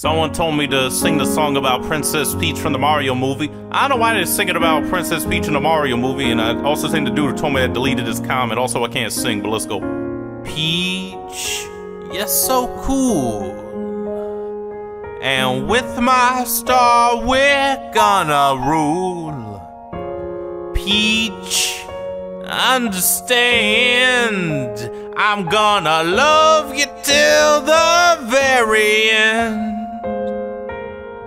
Someone told me to sing the song about Princess Peach from the Mario movie. I don't know why they're singing about Princess Peach in the Mario movie, and I also think the dude who told me I deleted his comment. Also, I can't sing, but let's go. Peach, you're so cool. And with my star, we're gonna rule. Peach, understand. I'm gonna love you till the very end.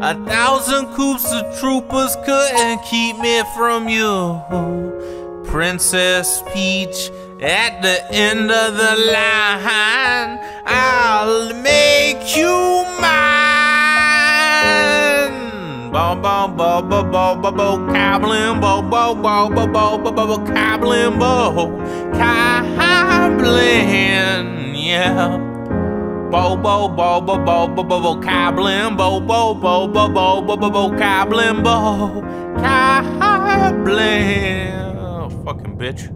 A thousand coops of troopers couldn't keep me from you. Princess Peach, at the end of the line, I'll make you mine. Bo bo bo bo bo bo bo cablin bo bo bo bo bo bo bo bo cablin bo cablin yeah. Bobo, bobo, bobo, bobo, cablimbo, bobo, bobo, bobo, cablimbo, cablimbo. Fucking bitch.